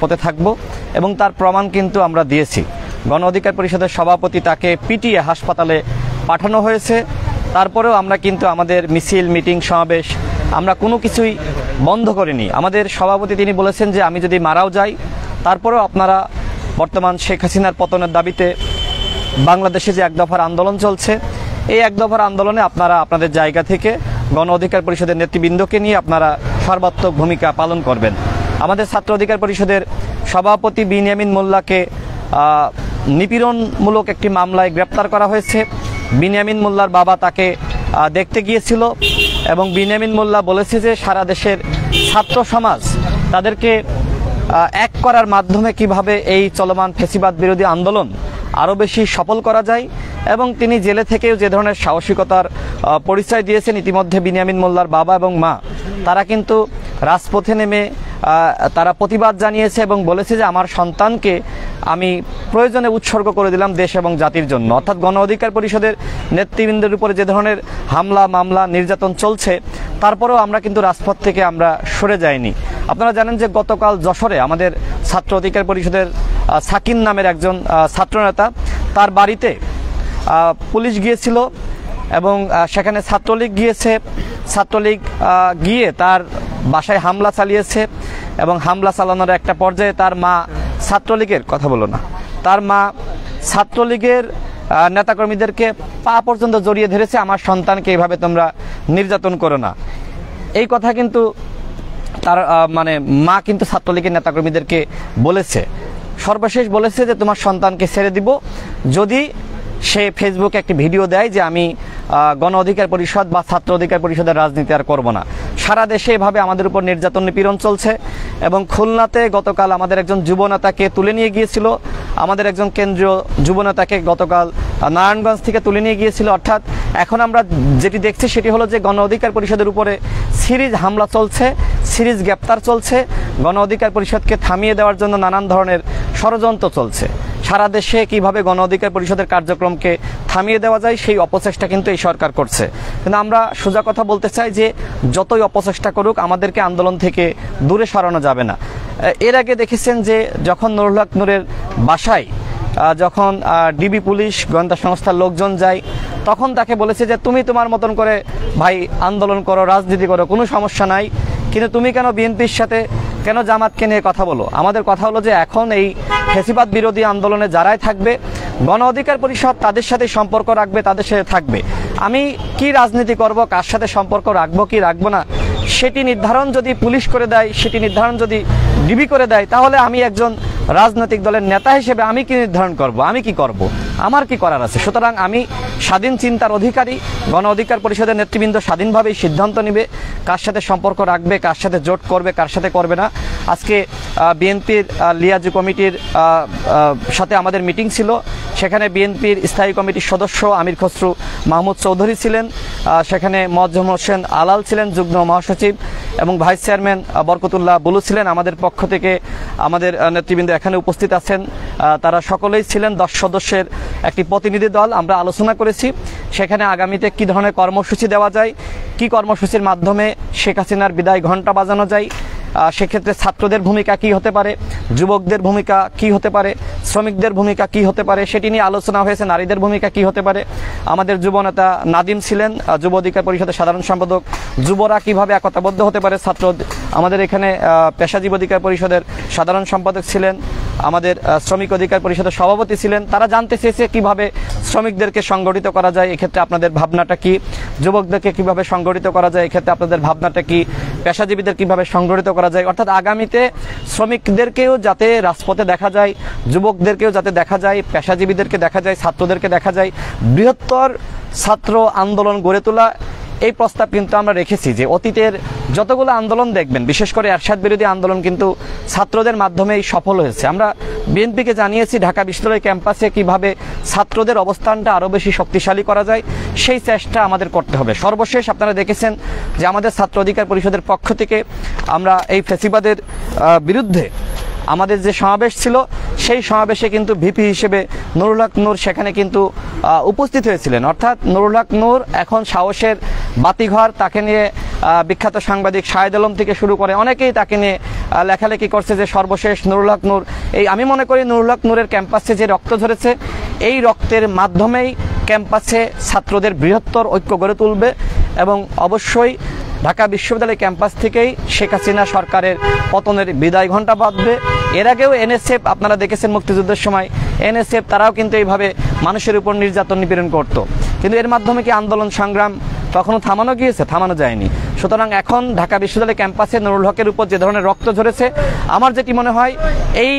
রাজপথে থাকব এবং তার প্রমাণ কিন্তু আমরা দিয়েছি। গণ অধিকার পরিষদের সভাপতি তাকে পিটিয়ে হাসপাতালে পাঠানো হয়েছে। তারপরেও আমরা কিন্তু আমাদের মিছিল, মিটিং, সমাবেশ আমরা কোনো কিছুই বন্ধ করিনি। আমাদের সভাপতি তিনি বলেছেন যে আমি যদি মারাও যাই, তারপরেও আপনারা বর্তমান শেখ হাসিনার পতনের দাবিতে বাংলাদেশে যে এক দফার আন্দোলন চলছে, এই এক দফার আন্দোলনে আপনারা আপনাদের জায়গা থেকে গণ অধিকার পরিষদের নেতৃবৃন্দকে নিয়ে আপনারা সর্বাত্মক ভূমিকা পালন করবেন। আমাদের ছাত্র অধিকার পরিষদের সভাপতি বিনিয়ামিন মোল্লাকে নিপীড়নমূলক একটি মামলায় গ্রেপ্তার করা হয়েছে। বিনিয়ামিন মোল্লার বাবা তাকে দেখতে গিয়েছিল এবং বিনিয়ামিন মোল্লা বলেছে যে সারা দেশের ছাত্র সমাজ তাদেরকে এক করার মাধ্যমে কীভাবে এই চলমান ফেসিবাদ বিরোধী আন্দোলন আরও বেশি সফল করা যায় এবং তিনি জেলে থেকেও যে ধরনের সাহসিকতার পরিচয় দিয়েছেন, ইতিমধ্যে বিনিয়ামিন মোল্লার বাবা এবং মা। তারা কিন্তু রাজপথে নেমে তারা প্রতিবাদ জানিয়েছে এবং বলেছে যে আমার সন্তানকে আমি প্রয়োজনে উৎসর্গ করে দিলাম দেশ এবং জাতির জন্য। অর্থাৎ গণ অধিকার পরিষদের নেতৃবৃন্দের উপরে যে ধরনের হামলা, মামলা, নির্যাতন চলছে, তারপরেও আমরা কিন্তু রাজপথ থেকে আমরা সরে যাইনি। আপনারা জানেন যে গতকাল যশোরে আমাদের ছাত্র অধিকার পরিষদের সাকিন নামের একজন ছাত্রনেতা, তার বাড়িতে পুলিশ গিয়েছিল এবং সেখানে ছাত্রলীগ গিয়েছে। ছাত্রলীগ গিয়ে তার বাসায় হামলা চালিয়েছে এবং হামলা চালানোর একটা পর্যায়ে তার মা ছাত্রলীগের কথা বলো না। তার মা ছাত্রলীগের নেতাকর্মীদেরকে পা পর্যন্ত জড়িয়ে ধরেছে, আমার সন্তানকে এইভাবে তোমরা নির্যাতন করো না। এই কথা কিন্তু তার মানে মা কিন্তু ছাত্রলীগের নেতাকর্মীদেরকে বলেছে। সর্বশেষ বলেছে যে, তোমার সন্তানকে ছেড়ে দিব। যদি সে ফেসবুকে একটি ভিডিও দেয় যে, আমি গণ অধিকার পরিষদ বা ছাত্র অধিকার পরিষদের রাজনীতি আর করব না। সারা দেশে এভাবে আমাদের উপর নির্যাতন নিপীড়ন চলছে এবং খুলনাতে গতকাল আমাদের একজন যুবনেতাকে তুলে নিয়ে গিয়েছিল। আমাদের একজন কেন্দ্রীয় যুবনেতাকে গতকাল নারায়ণগঞ্জ থেকে তুলে নিয়ে গিয়েছিল। অর্থাৎ এখন আমরা যেটি দেখছি সেটি হলো যে গণ অধিকার পরিষদের উপরে সিরিজ হামলা চলছে, সিরিজ গ্রেপ্তার চলছে। গণ অধিকার পরিষদকে থামিয়ে দেওয়ার জন্য নানান ধরনের ষড়যন্ত্র চলছে। সারা দেশে কীভাবে গণ অধিকার পরিষদের কার্যক্রমকে থামিয়ে দেওয়া যায়, সেই অপচেষ্টা কিন্তু এই সরকার করছে। কিন্তু আমরা সোজা কথা বলতে চাই যে, যতই অপচেষ্টা করুক, আমাদেরকে আন্দোলন থেকে দূরে সরানো যাবে না। এর আগে দেখেছেন যে, যখন নুরুল হক নূরের বাসায় যখন ডিবি পুলিশ, গোয়েন্দা সংস্থার লোকজন যায়, তখন তাকে বলেছে যে, তুমি তোমার মতন করে ভাই আন্দোলন করো, রাজনীতি করো, কোনো সমস্যা নাই। কিন্তু তুমি কেন বিএনপির সাথে কেন জামাতকে নিয়ে কথা বলো? আমাদের কথা হলো যে এখন এই ফেসিবাদ বিরোধী আন্দোলনে যারাই থাকবে, গণ অধিকার পরিষদ তাদের সাথে সম্পর্ক রাখবে, তাদের সাথে থাকবে। আমি কি রাজনীতি করব, কার সাথে সম্পর্ক রাখব, কি রাখব না, সেটি নির্ধারণ যদি পুলিশ করে দেয়, সেটি নির্ধারণ যদি ডিবি করে দেয়, তাহলে আমি একজন রাজনৈতিক দলের নেতা হিসেবে আমি কি নির্ধারণ করব? আমি কি করব? আমার কি করার আছে? সুতরাং আমি স্বাধীন চিন্তার অধিকারী, গণ অধিকার পরিষদের নেতৃবৃন্দ স্বাধীনভাবেই সিদ্ধান্ত নেবে, কার সাথে সম্পর্ক রাখবে, কার সাথে জোট করবে, কার সাথে করবে না। আজকে বিএনপির লিয়াজু কমিটির সাথে আমাদের মিটিং ছিল। সেখানে বিএনপির স্থায়ী কমিটির সদস্য আমির খসরু মাহমুদ চৌধুরী ছিলেন। সেখানে মজ্জম হোসেন আলাল ছিলেন, যুগ্ম মহাসচিব এবং ভাইস চেয়ারম্যান বরকতুল্লাহ বুলু ছিলেন আমাদের পক্ষ থেকে। আমাদের নেতৃবৃন্দ এখানে উপস্থিত আছেন। তারা সকলেই ছিলেন দশ সদস্যের একটি প্রতিনিধি দল আমরা আলোচনা করেছি। সেখানে আগামীতে কি ধরনের কর্মসূচি দেওয়া যায়, কি কর্মসূচির মাধ্যমে শেখ হাসিনার বিদায় ঘণ্টা বাজানো যায় সেক্ষেত্রে ছাত্রদের ভূমিকা কি হতে পারে, যুবকদের ভূমিকা কি হতে পারে, শ্রমিকদের ভূমিকা কি হতে পারে, সেটি নিয়ে আলোচনা হয়েছে, নারীদের ভূমিকা কি হতে পারে। আমাদের যুবনেতা নাদিম ছিলেন যুব অধিকার পরিষদের সাধারণ সম্পাদক। যুবরা কীভাবে একতাবদ্ধ হতে পারে ছাত্র আমাদের এখানে পেশাজীব অধিকার পরিষদের সাধারণ সম্পাদক ছিলেন আমাদের শ্রমিক অধিকার পরিষদের সভাপতি ছিলেন। তারা জানতে চেয়েছে কীভাবে শ্রমিকদেরকে সংগঠিত করা যায়, এক্ষেত্রে আপনাদের ভাবনাটা কি? যুবকদেরকে কীভাবে সংগঠিত করা যায়, এক্ষেত্রে আপনাদের ভাবনাটা কি? পেশাজীবীদের কীভাবে সংগঠিত করা যায়? অর্থাৎ আগামীতে শ্রমিকদেরকেও যাতে রাজপথে দেখা যায়, যুবকদেরকেও যাতে দেখা যায়, পেশাজীবীদেরকে দেখা যায়, ছাত্রদেরকে দেখা যায়, বৃহত্তর ছাত্র আন্দোলন গড়ে তোলা এই প্রস্তাব কিন্তু আমরা রেখেছি যে অতীতের যতগুলো আন্দোলন দেখবেন, বিশেষ করে এরশাদ বিরোধী আন্দোলন কিন্তু ছাত্রদের মাধ্যমেই সফল হয়েছে। আমরা বিএনপিকে জানিয়েছি ঢাকা বিশ্ববিদ্যালয় ক্যাম্পাসে কীভাবে ছাত্রদের অবস্থানটা আরও বেশি শক্তিশালী করা যায়, সেই চেষ্টা আমাদের করতে হবে। সর্বশেষ আপনারা দেখেছেন যে আমাদের ছাত্র অধিকার পরিষদের পক্ষ থেকে আমরা এই ফেসিবাদের বিরুদ্ধে আমাদের যে সমাবেশ ছিল, সেই সমাবেশে কিন্তু ভিপি হিসেবে নুরুল হক নূর সেখানে কিন্তু উপস্থিত হয়েছিলেন। অর্থাৎ নুরুল হক নূর এখন সাহসের বাতিঘর, তাকে নিয়ে বিখ্যাত সাংবাদিক শাহেদ আলম থেকে শুরু করে অনেকেই তাকে নিয়ে লেখালেখি করছে যে সর্বশেষ নুরুল হক নূর। এই আমি মনে করি নুরুল হক নূরের ক্যাম্পাসে যে রক্ত ঝরেছে, এই রক্তের মাধ্যমেই ক্যাম্পাসে ছাত্রদের বৃহত্তর ঐক্য গড়ে তুলবে এবং অবশ্যই ঢাকা বিশ্ববিদ্যালয় ক্যাম্পাস থেকেই শেখ হাসিনা সরকারের পতনের বিদায় ঘণ্টা বাঁধবে। এর আগেও এনএসএফ, আপনারা দেখেছেন মুক্তিযুদ্ধের সময়, এনএসএফ তারাও কিন্তু এইভাবে মানুষের উপর নির্যাতন নিপীড়ন করত। কিন্তু এর মাধ্যমে কি আন্দোলন, সংগ্রাম কখনো থামানো গিয়েছে? থামানো যায়নি। সুতরাং এখন ঢাকা বিশ্ববিদ্যালয় ক্যাম্পাসে নুরুল হকের উপর যে ধরনের রক্ত ঝরেছে, আমার যেটি মনে হয়, এই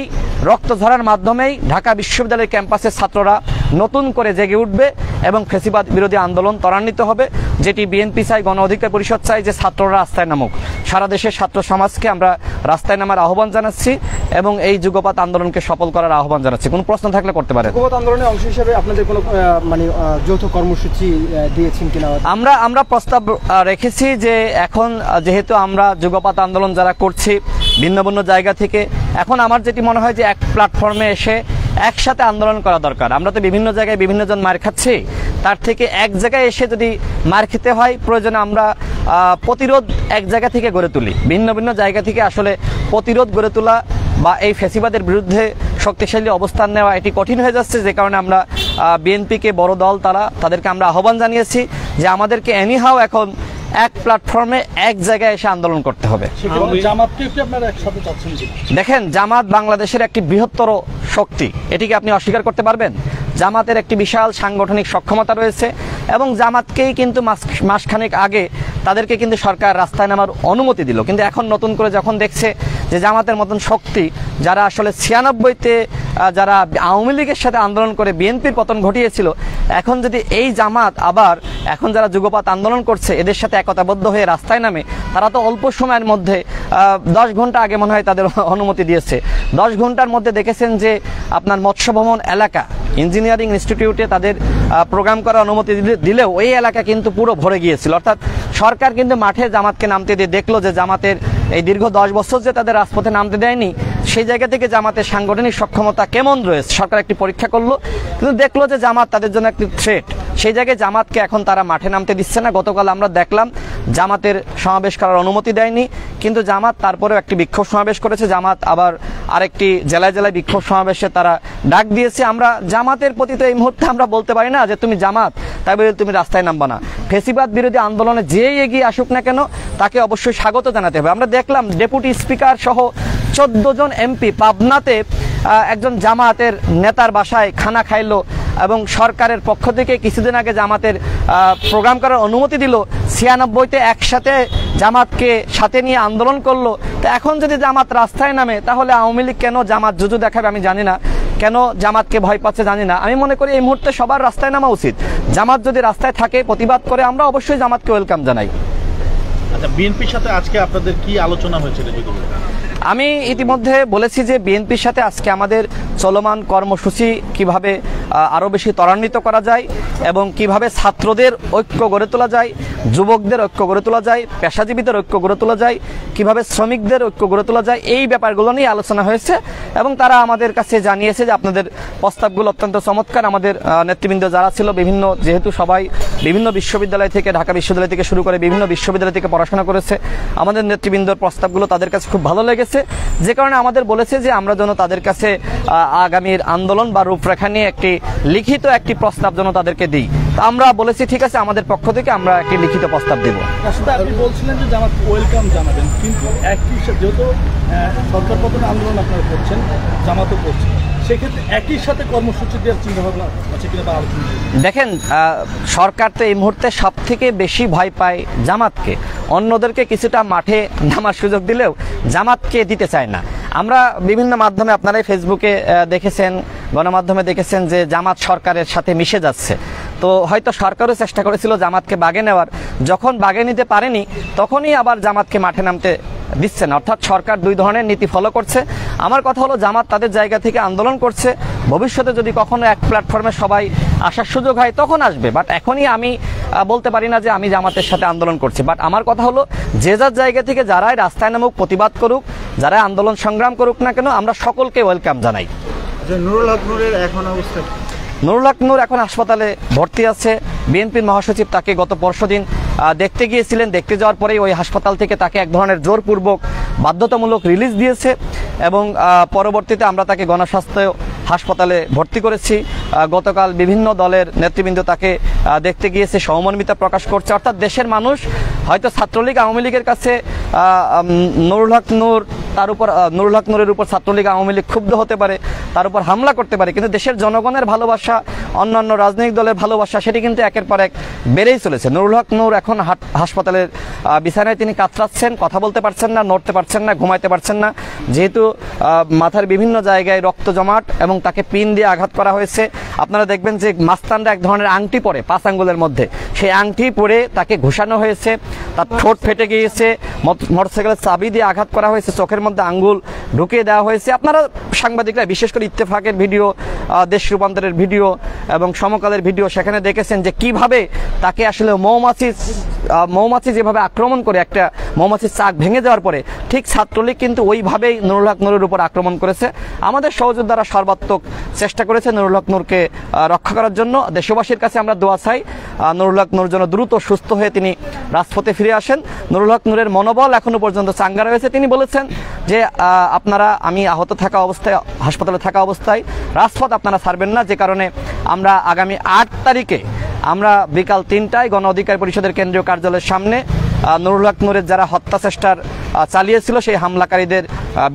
রক্ত ঝরার মাধ্যমেই ঢাকা বিশ্ববিদ্যালয়ের ক্যাম্পাসের ছাত্ররা নতুন করে জেগে উঠবে এবং ফেসিবাদ বিরোধী আন্দোলন ত্বরান্বিত হবে, যেটি বিএনপি চাই, গণ অধিকার পরিষদ চাই যে ছাত্ররা রাস্তায় নামুক। সারা দেশের ছাত্র সমাজকে আমরা রাস্তায় নামার আহ্বান জানাচ্ছি এবং এই যুগপাত আন্দোলনকে সফল করার আহ্বান জানাচ্ছি। কোনো প্রশ্ন থাকলে করতে পারেন। ঐক্যবদ্ধ আন্দোলনের অংশ হিসেবে আপনাদের কোনো মানে যৌথ কর্মসূচি দিয়েছেন কিনা? আমরা আমরা প্রস্তাব রেখেছি যে এখন যেহেতু আমরা যুগপাত আন্দোলন যারা করছি ভিন্ন ভিন্ন জায়গা থেকে এখন আমার যেটি মনে হয় যে এক প্ল্যাটফর্মে এসে একসাথে আন্দোলন করা দরকার। আমরা তো বিভিন্ন জায়গায় বিভিন্ন জন মার খাচ্ছি। তার থেকে এক জায়গায় এসে যদি মার খেতে হয় প্রয়োজনে আমরা প্রতিরোধ এক জায়গা থেকে গড়ে তুলি। ভিন্ন ভিন্ন জায়গা থেকে আসলে প্রতিরোধ গড়ে তোলা বা এই ফেসিবাদের বিরুদ্ধে শক্তিশালী অবস্থান নেওয়া এটি কঠিন হয়ে যাচ্ছে। যে কারণে আমরা বিএনপিকে বড় দল তারা তাদেরকে আমরা আহ্বান জানিয়েছি যে আমাদেরকে এনিহাও এখন এক প্ল্যাটফর্মে এক জায়গায় এসে আন্দোলন করতে হবে। দেখেন জামাত বাংলাদেশের একটি বৃহত্তর শক্তি। এটিকে আপনি অস্বীকার করতে পারবেন? জামাতের একটি বিশাল সাংগঠনিক সক্ষমতা রয়েছে এবং জামাতকেই কিন্তু মাস মাসখানেক আগে তাদেরকে কিন্তু সরকার রাস্তায় নামার অনুমতি দিল। কিন্তু এখন নতুন করে যখন দেখছে যে জামাতের মতন শক্তি, যারা আসলে ছিয়ানব্বইতে যারা আওয়ামী লীগের সাথে আন্দোলন করে বিএনপির পতন ঘটিয়েছিল, এখন যদি এই জামাত আবার এখন যারা যুগপাত আন্দোলন করছে, এদের সাথে একতাবদ্ধ হয়ে রাস্তায় নামে, তারা তো অল্প সময়ের মধ্যে দশ ঘণ্টা আগে মনে হয় তাদের অনুমতি দিয়েছে। দশ ঘণ্টার মধ্যে দেখেছেন যে আপনার মৎস্য ভবন এলাকা, ইঞ্জিনিয়ারিং ইনস্টিটিউটে তাদের প্রোগ্রাম করার অনুমতি দিলে- দিলেও ওই এলাকা কিন্তু পুরো ভরে গিয়েছিল। অর্থাৎ সরকার কিন্তু মাঠে জামাতকে নামতে দিয়ে দেখল যে জামাতের এই দীর্ঘ দশ বছর যে তাদের রাজপথে নামতে দেয়নি, সেই জায়গা থেকে জামাতের সাংগঠনিক সক্ষমতা কেমন রয়েছে? সরকার একটি পরীক্ষা করল, কিন্তু দেখল যে জামাত তাদের জন্য একটি থ্রেট সেই জায়গায় জামাতকে এখন তারা মাঠে নামতে দিচ্ছে না। গতকাল আমরা দেখলাম জামাতের সমাবেশ করার অনুমতি দেয়নি, কিন্তু জামাত তারপরেও একটি বিক্ষোভ সমাবেশ করেছে। জামাত আবার আরেকটি জেলায় জেলায় বিক্ষোভ সমাবেশে তারা ডাক দিয়েছে। আমরা জামাতের প্রতি তো এই মুহূর্তে আমরা বলতে পারি না যে তুমি জামাত, তাই বলে তুমি রাস্তায় নামবা না। ফেসিবাদ বিরোধী আন্দোলনে যেই এগিয়ে আসুক না কেন, তাকে অবশ্যই স্বাগত জানাতে হবে। আমরা দেখলাম ডেপুটি স্পিকার সহ চোদ্দ জন এমপি পাবনাতে একজন জামাতের নেতার বাসায় খানা খাইলো এবং সরকারের পক্ষ থেকে কিছুদিন আগে জামাতের প্রোগ্রাম করার অনুমতি দিল। ছিয়ানব্বইতে একসাথে জামাতকে সাথে নিয়ে আন্দোলন করল। তো এখন যদি জামাত রাস্তায় নামে, তাহলে আওয়ামী লীগ কেন জামাত জুজু দেখাবে আমি জানি না। কেন জামাতকে ভয় পাচ্ছে জানি না। আমি মনে করি এই মুহূর্তে সবার রাস্তায় নামা উচিত। জামাত যদি রাস্তায় থাকে, প্রতিবাদ করে আমরা অবশ্যই জামাতকে ওয়েলকাম জানাই। আচ্ছা বিএনপির সাথে আজকে আপনাদের কি আলোচনা হয়েছিল যদি? আমি ইতিমধ্যে বলেছি যে বিএনপির সাথে আজকে আমাদের চলমান কর্মসূচি কীভাবে আরও বেশি ত্বরান্বিত করা যায় এবং কীভাবে ছাত্রদের ঐক্য গড়ে তোলা যায়, যুবকদের ঐক্য গড়ে তোলা যায়, পেশাজীবীদের ঐক্য গড়ে তোলা যায়, কীভাবে শ্রমিকদের ঐক্য গড়ে তোলা যায়, এই ব্যাপারগুলো নিয়ে আলোচনা হয়েছে এবং তারা আমাদের কাছে জানিয়েছে যে আপনাদের প্রস্তাবগুলো অত্যন্ত চমৎকার। আমাদের নেতৃবৃন্দ যারা ছিল, বিভিন্ন যেহেতু সবাই বিভিন্ন বিশ্ববিদ্যালয় থেকে, ঢাকা বিশ্ববিদ্যালয় থেকে শুরু করে বিভিন্ন বিশ্ববিদ্যালয় থেকে পড়াশোনা করেছে, আমাদের নেতৃবৃন্দর প্রস্তাবগুলো তাদের কাছে খুব ভালো লেগেছে। যে কারণে আমাদের বলেছে যে আমরা যেন তাদের কাছে আগামীর আন্দোলন বা রূপরেখা নিয়ে একটি লিখিত একটি প্রস্তাব যেন তাদেরকে দিই। তা আমরা বলেছি, ঠিক আছে, আমাদের পক্ষ থেকে আমরা একটি লিখিত প্রস্তাব দেব। আপনি বলছিলেন যে জামাত ওয়েলকাম জানাবেন, কিন্তু একই যেহেতু সরকার পতন আন্দোলন আপনারা করছেন, জামাতও করছেন। একই সাথে কর্মসূচি দেখেন সরকার তো এই মুহূর্তে সব থেকে বেশি ভয় পায় জামাতকে। অন্যদেরকে কিছুটা মাঠে নামার সুযোগ দিলেও জামাতকে দিতে চায় না। আমরা বিভিন্ন মাধ্যমে আপনারাই ফেসবুকে দেখেছেন, গণমাধ্যমে দেখেছেন যে জামাত সরকারের সাথে মিশে যাচ্ছে। তো হয়তো সরকারও চেষ্টা করেছিল জামাতকে বাগে নেওয়ার। যখন বাগে নিতে পারেনি, তখনই আবার জামাতকে মাঠে নামতে দিচ্ছে না অর্থাৎ সরকার দুই ধরনের নীতি ফলো করছে। আমার কথা হলো, জামাত তাদের জায়গা থেকে আন্দোলন করছে। ভবিষ্যতে যদি কখনো এক প্ল্যাটফর্মে সবাই আসার সুযোগ হয়, তখন আসবে। বাট এখনই আমি বলতে পারি না যে আমি জামাতের সাথে আন্দোলন করছি। বাট আমার কথা হলো, যে যার জায়গা থেকে যারাই রাস্তায় নামুক, প্রতিবাদ করুক, যারা আন্দোলন সংগ্রাম করুক না কেন, আমরা সকলকে ওয়েলকাম জানাই। যে নুরুল হক নুরের এখন অবস্থা? নুরুল হক নূর এখন হাসপাতালে ভর্তি আছে। বিএনপির মহাসচিব তাকে গত পরশুদিন আহ, দেখতে গিয়েছিলেন। দেখতে যাওয়ার পরেই ওই হাসপাতাল থেকে তাকে এক ধরনের জোরপূর্বক বাধ্যতামূলক রিলিজ দিয়েছে এবং পরবর্তীতে আমরা তাকে গণস্বাস্থ্য হাসপাতালে ভর্তি করেছি। গতকাল বিভিন্ন দলের নেতৃবৃন্দ তাকে দেখতে গিয়েছে সহমর্মিতা প্রকাশ করছে। অর্থাৎ দেশের মানুষ হয়তো ছাত্রলীগ আওয়ামী লীগের কাছে নুরুল হক নূর তার উপর নুরুল হক নূরের উপর ছাত্রলীগ আওয়ামী লীগ ক্ষুব্ধ হতে পারে, তার উপর হামলা করতে পারে, কিন্তু দেশের জনগণের ভালোবাসা, অন্যান্য রাজনৈতিক দলের ভালোবাসা, সেটি কিন্তু একের পর এক বেড়েই চলেছে। নুরুল হক নূর এখন হাসপাতালের বিছানায় তিনি কাতরাচ্ছেন, কথা বলতে পারছেন না, নড়তে পারছেন না, ঘুমাইতে পারছেন না। যেহেতু মাথার বিভিন্ন জায়গায় রক্ত জমাট এবং তাকে পিন দিয়ে আঘাত করা হয়েছে, আপনারা দেখবেন যে মাস্তানরা এক ধরনের আংটি পরে, পাঁচ আঙ্গুলের মধ্যে। সেই আংটি পরে তাকে ঘুষানো হয়েছে, তার ঠোঁট ফেটে গিয়েছে মোটরসাইকেলের চাবি দিয়ে আঘাত করা হয়েছে, চোখের মধ্যে আঙ্গুল ঢুকিয়ে দেওয়া হয়েছে। আপনারা সাংবাদিকরা, বিশেষ করে ইত্তেফাকের ভিডিও দেশ রূপান্তরের ভিডিও এবং সমকালের ভিডিও সেখানে দেখেছেন যে কীভাবে তাকে আসলে মৌমাছি মৌমাছি যেভাবে আক্রমণ করে একটা মৌমাছির চাক ভেঙে যাওয়ার পরে, ঠিক ছাত্রলীগ কিন্তু ওইভাবেই নুরুল হক নূরের উপর আক্রমণ করেছে। আমাদের সহযোদ্ধারা সর্বাত্মক চেষ্টা করেছে নুরুল হক নূরকে রক্ষা করার জন্য। দেশবাসীর কাছে আমরা দোয়া চাই নুরুল হক নূর যেন দ্রুত সুস্থ হয়ে তিনি রাজপথে ফিরে আসেন। নুরুল হক নূরের মনোবল এখনও পর্যন্ত চাঙ্গা রয়েছে। তিনি বলেছেন যে আপনারা, আমি আহত থাকা অবস্থায়, হাসপাতালে থাকা অবস্থায় রাজপথ আপনারা ছাড়বেন না। যে কারণে আমরা আগামী আট তারিখে আমরা বিকাল তিনটায় গণ অধিকার পরিষদের কেন্দ্রীয় কার্যালয়ের সামনে নুরুল হক নূরের যারা হত্যা চেষ্টার চালিয়েছিল সেই হামলাকারীদের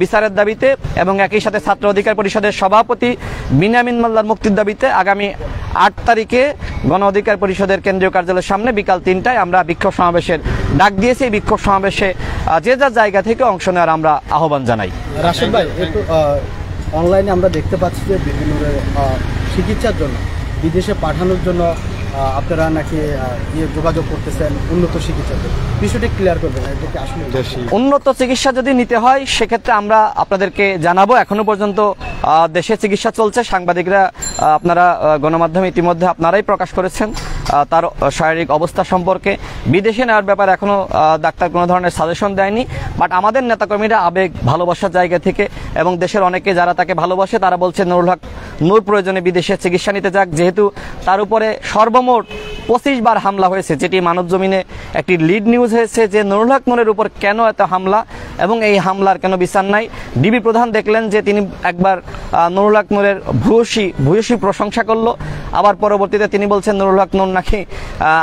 বিচারের দাবিতে এবং একই সাথে ছাত্র অধিকার পরিষদের সভাপতি বিনামিন মাল্লার মুক্তির দাবিতে আগামী আট তারিখে গণ অধিকার পরিষদের কেন্দ্রীয় কার্যালয়ের সামনে বিকাল তিনটায় আমরা বিক্ষোভ সমাবেশের ডাক দিয়েছি। এই বিক্ষোভ সমাবেশে যে যার জায়গা থেকে অংশ নেওয়ার আমরা আহ্বান জানাই। রাশেদ ভাই, একটু অনলাইনে আমরা দেখতে পাচ্ছি যে বিভিন্ন চিকিৎসার জন্য, বিদেশে পাঠানোর জন্য আপনারা নাকি যোগাযোগ করতেছেন উন্নত চিকিৎসাতে বিষয়টি ক্লিয়ার করবেন এটাকে আসলে উন্নত চিকিৎসা যদি নিতে হয় সেক্ষেত্রে আমরা আপনাদেরকে জানাব। এখনও পর্যন্ত দেশে চিকিৎসা চলছে। সাংবাদিকরা আপনারা গণমাধ্যমে ইতিমধ্যে আপনারাই প্রকাশ করেছেন। তার শারীরিক অবস্থা সম্পর্কে। বিদেশে নেওয়ার ব্যাপারে এখনও ডাক্তার কোনো ধরনের সাজেশন দেয়নি। বাট আমাদের নেতাকর্মীরা আবেগ, ভালোবাসার জায়গা থেকে এবং দেশের অনেকে যারা তাকে ভালোবাসে, তারা বলছে, নুরুল হক, নূর প্রয়োজনে বিদেশে চিকিৎসা নিতে যাক। যেহেতু তার উপরে সর্বমোট পঁচিশ বার হামলা হয়েছে, যেটি মানব জমিনে একটি লিড নিউজ হয়েছে যে নুরুল হক নূরের উপর কেন এত হামলা? এবং এই হামলার কেন বিচার নাই? ডিবি প্রধান দেখলেন যে তিনি একবার নুরুল হক নূরের ভূয়সী ভূয়সী প্রশংসা করল। আবার পরবর্তীতে তিনি বলছেন, নুরুল হক নূর নাকি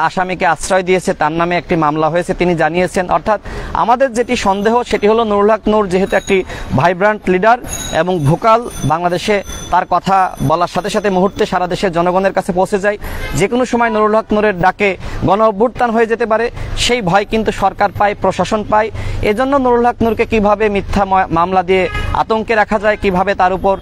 আসামিকে আশ্রয় দিয়েছে, তার নামে একটি মামলা হয়েছে। তিনি জানিয়েছেন, অর্থাৎ আমাদের যেটি সন্দেহ, সেটি হলো নুরুল হক নূর যেহেতু একটি ভাইব্রান্ট লিডার এবং ভোকাল, বাংলাদেশে তার কথা বলার সাথে সাথে মুহূর্তে সারা দেশের জনগণের কাছে পৌঁছে যায়। যে কোনো সময় নুরুল হক নূরের ডাকে গণ অভ্যুত্থান হয়ে যেতে পারে, সেই ভয় কিন্তু সরকার পায়, প্রশাসন পায়। এজন্য নুরুল হক নূরকে কীভাবে মিথ্যা মামলা দিয়ে আতঙ্কে রাখা যায় কীভাবে তার উপর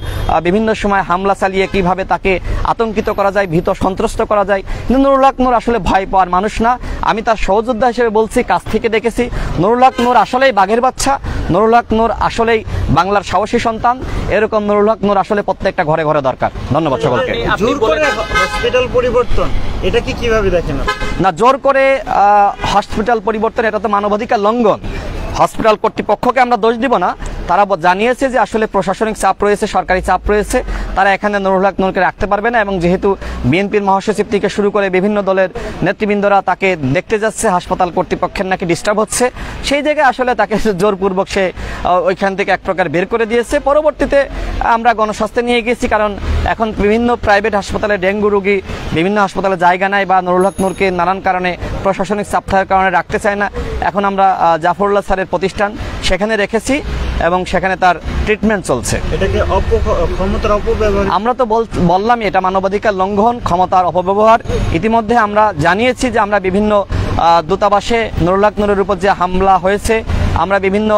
বিভিন্ন সময় হামলা চালিয়ে কীভাবে তাকে আতঙ্কিত করা যায় ভীত সন্ত্রস্ত করা যায়। কিন্তু নুরুল নূর আসলে ভয় পাওয়ার মানুষ না। আমি তার সহযোদ্ধা হিসেবে বলছি কাছ থেকে দেখেছি। নুরুল নূর আসলেই বাঘের বাচ্চা। নুরুল নূর আসলেই বাংলার সাহসী সন্তান। এরকম নুরুল নূর আসলে প্রত্যেকটা ঘরে ঘরে দরকার। ধন্যবাদ সকলকে। হসপিটাল পরিবর্তন এটা কি কীভাবে দেখেন না জোর করে আহ, হসপিটাল পরিবর্তন এটা তো মানবাধিকার লঙ্ঘন। হসপিটাল কর্তৃপক্ষকে আমরা দোষ দিব না। তারা জানিয়েছে যে আসলে প্রশাসনিক চাপ রয়েছে, সরকারি চাপ রয়েছে। তারা এখানে নুরুল হক নূরকে রাখতে পারবে না এবং যেহেতু বিএনপির মহাসচিব থেকে শুরু করে বিভিন্ন দলের নেতৃবৃন্দরা তাকে দেখতে যাচ্ছে, হাসপাতাল কর্তৃপক্ষের নাকি ডিস্টার্ব হচ্ছে, সেই জায়গায় আসলে তাকে জোরপূর্বক সে ওইখান থেকে এক প্রকার বের করে দিয়েছে। পরবর্তীতে আমরা গণস্বাস্থ্যে নিয়ে গেছি, কারণ এখন বিভিন্ন প্রাইভেট হাসপাতালে ডেঙ্গু রোগী, বিভিন্ন হাসপাতালে জায়গা নাই বা নুরুল হক নূরকে নানান কারণে প্রশাসনিক চাপ থাকার কারণে রাখতে চায় না। এখন আমরা জাফরুল্লাহ স্যারের প্রতিষ্ঠান সেখানে রেখেছি এবং সেখানে তার ট্রিটমেন্ট চলছে। আমরা তো বল- বললামই এটা মানবাধিকার লঙ্ঘন ক্ষমতার অপব্যবহার। ইতিমধ্যে আমরা জানিয়েছি যে আমরা বিভিন্ন দূতাবাসে নুরুল নুরের উপর যে হামলা হয়েছে আমরা বিভিন্ন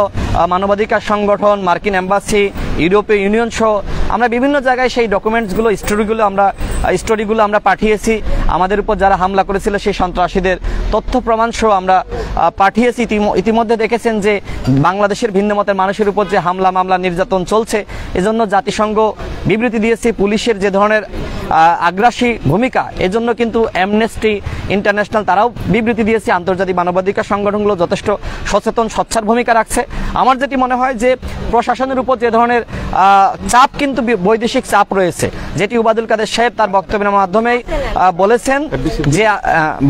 মানবাধিকার সংগঠন মার্কিন এম্বাসি ইউরোপীয় ইউনিয়ন সহ আমরা বিভিন্ন জায়গায় সেই ডকুমেন্টসগুলো স্টোরিগুলো আমরা স্টোরিগুলো আমরা পাঠিয়েছি। আমাদের উপর যারা হামলা করেছিল সেই সন্ত্রাসীদের তথ্য প্রমাণ সহ আমরা পাঠিয়েছি। ইতিমধ্যে দেখেছেন যে বাংলাদেশের ভিন্ন মতের মানুষের উপর যে হামলা, মামলা, নির্যাতন চলছে, এজন্য জাতিসংঘ বিবৃতি দিয়েছে পুলিশের যে ধরনের আগ্রাসী ভূমিকা। এজন্য কিন্তু অ্যামনেস্টি ইন্টারন্যাশনাল তারাও বিবৃতি দিয়েছে। আন্তর্জাতিক মানবাধিকার সংগঠনগুলো যথেষ্ট সচেতন, সচ্ছার ভূমিকা রাখছে। আমার যেটি মনে হয় যে প্রশাসনের উপর যে ধরনের চাপ কিন্তু বৈদেশিক চাপ রয়েছে, যেটি উবাদুল কাদের সাহেব তার বক্তব্যের মাধ্যমেই বলেছেন যে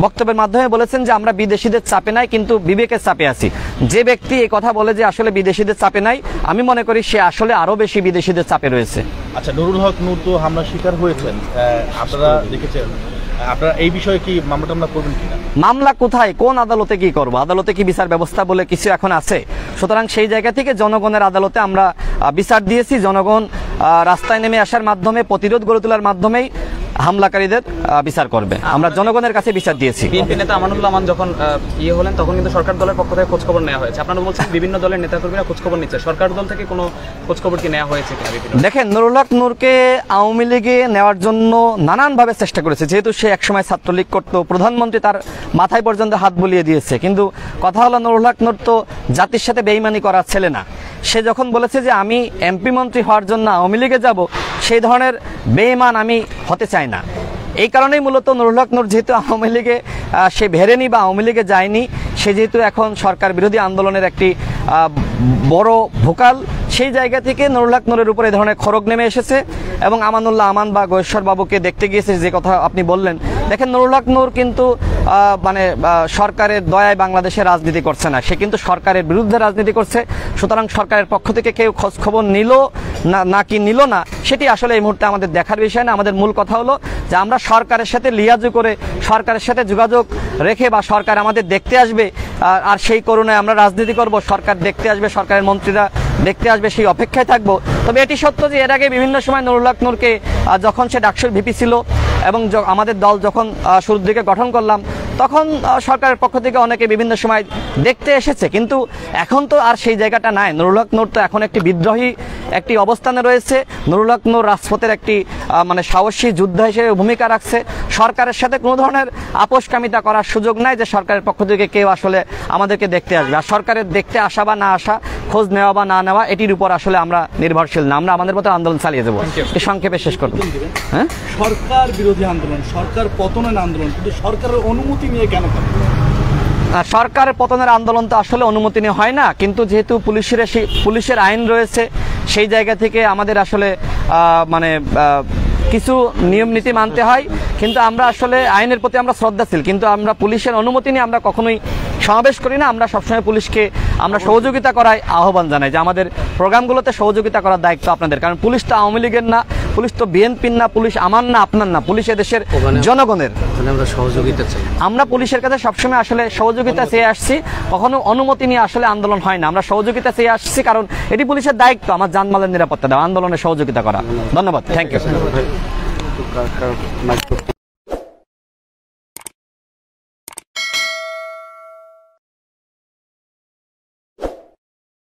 বক্তব্যের মাধ্যমে বলেছেন যে আমরা বিদেশিদের চাপে নাই, কিন্তু বিবেকের চাপে আছি। যে ব্যক্তি এই কথা বলে যে আসলে বিদেশিদের চাপে নাই, আমি মনে করি সে আসলে আরও বেশি বিদেশিদের চাপে রয়েছে। আচ্ছা নুরুল হক নূর তো হামলার শিকার হয়েছেন আপনারা দেখেছেন। আপনারা এই বিষয়ে কি মামলা টামলা করবেন কিনা? মামলা কোথায়? কোন আদালতে কি করব? আদালতে কি বিচার ব্যবস্থা বলে কিছু এখন আছে? সুতরাং সেই জায়গা থেকে জনগণের আদালতে আমরা বিচার দিয়েছি। জনগণ রাস্তায় নেমে আসার মাধ্যমে, প্রতিরোধ গড়ে তোলার মাধ্যমেই হামলাকারীদের বিচার করবে। আমরা জনগণের কাছে বিচার দিয়েছি। বিএনপি নেতা আমানুল্লাহ আমান যখন ইয়ে হলেন তখন কিন্তু সরকার দলের পক্ষ থেকে খোঁজখবর নেওয়া হয়েছে। আপনারা বলছেন বিভিন্ন দলের নেতাকর্মীরা খোঁজখবর নিচ্ছে। সরকার দল থেকে কোনো খোঁজখবর কি নেওয়া হয়েছে দেখেন নুরুল হক নূরকে আওয়ামী লীগে নেওয়ার জন্য নানানভাবে চেষ্টা করেছে। যেহেতু সে একসময় ছাত্রলীগ করতো প্রধানমন্ত্রী তার মাথায় পর্যন্ত হাত বুলিয়ে দিয়েছে। কিন্তু কথা হলো নুরুল হক নূর তো জাতির সাথে বেইমানি করার ছেলে না। সে যখন বলেছে যে আমি এমপি মন্ত্রী হওয়ার জন্য আওয়ামী লীগে যাব সেই ধরনের বেইমান আমি হতে চাই না। এই কারণেই মূলত নুরুল হক নূর যেহেতু আওয়ামী লীগে সে ভেরেনি বা আওয়ামী লীগে যায়নি, সে যেহেতু এখন সরকার বিরোধী আন্দোলনের একটি বড় ভোকাল সেই জায়গা থেকে নুরুল হক নূরের উপর ধরনের খড়গ নেমে এসেছে এবং আমানুল্লাহ আমান বা গৈশ্বর বাবুকে দেখতে গিয়েছে যে কথা আপনি বললেন। দেখেন নুরুল হক নূর কিন্তু মানে সরকারের দয়ায় বাংলাদেশে রাজনীতি করছে না। সে কিন্তু সরকারের বিরুদ্ধে রাজনীতি করছে। সুতরাং সরকারের পক্ষ থেকে কেউ খোঁজ খবর নিল না নাকি নিল না, সেটি আসলে এই মুহূর্তে আমাদের দেখার বিষয় না। আমাদের মূল কথা হলো যে আমরা সরকারের সাথে লিয়াজু করে, সরকারের সাথে যোগাযোগ রেখে বা সরকার আমাদের দেখতে আসবে আর সেই করুণায় আমরা রাজনীতি করব, সরকার দেখতে আসবে, সরকারের মন্ত্রীরা দেখতে আসবে, সেই অপেক্ষায় থাকব। তবে এটি সত্য যে এর আগে বিভিন্ন সময় নুরুল হক নূরকে যখন সে ডাকসুর ভিপি ছিল এবং আমাদের দল যখন শুরুর দিকে গঠন করলাম, তখন সরকারের পক্ষ থেকে অনেকে বিভিন্ন সময় দেখতে এসেছে। কিন্তু এখন তো আর সেই জায়গাটা নাই। নুরুল হক নূর তো এখন একটি বিদ্রোহী একটি অবস্থানে রয়েছে। নুরুল হক নূর রাজপথের একটি মানে সাহসী যোদ্ধা হিসেবে ভূমিকা রাখছে। সরকারের সাথে কোনো ধরনের আপোষকামিতা করার সুযোগ নাই যে সরকারের পক্ষ থেকে কেউ আসলে আমাদেরকে দেখতে আসবে। আর সরকারের দেখতে আসা বা না আসা খোঁজ নেওয়া বা না নেওয়া এটির উপর আসলে আমরা নির্ভরশীল না। আমরা আমাদের মতো আন্দোলন চালিয়ে দেবো। এটি সংক্ষেপে শেষ করব। হ্যাঁ? সরকার বিরোধী আন্দোলন সরকার পতনের আন্দোলন কিন্তু সরকারের অনুমতি নিয়ে কেন সরকার পতনের আন্দোলন তো আসলে অনুমতি নিয়ে হয় না কিন্তু যেহেতু পুলিশের সে- পুলিশের আইন রয়েছে সেই জায়গা থেকে আমাদের আসলে মানে কিছু নিয়ম নীতি মানতে হয়। কিন্তু আমরা আসলে আইনের প্রতি আমরা শ্রদ্ধাশীল কিন্তু আমরা পুলিশের অনুমতি নিয়ে আমরা কখনোই সমাবেশ করি না আমরা সবসময় পুলিশকে আমরা সহযোগিতা করাই আহ্বান জানাই যে আমাদের প্রোগ্রামগুলোতে সহযোগিতা করার দায়িত্ব আপনাদের। কারণ পুলিশ তো আওয়ামী লীগের না পুলিশ তো বিএনপির না পুলিশ আমার না আপনার না পুলিশ এদেশের জনগণের। আমরা সহযোগিতা চাই। আমরা পুলিশের কাছে সবসময় আসলে সহযোগিতা চেয়ে আসছি কখনো অনুমতি নিয়ে আসলে আন্দোলন হয় না। আমরা সহযোগিতা চেয়ে আসছি কারণ এটি পুলিশের দায়িত্ব আমার জানমালের নিরাপত্তা দেওয়া আন্দোলনে সহযোগিতা করা। ধন্যবাদ থ্যাংক ইউ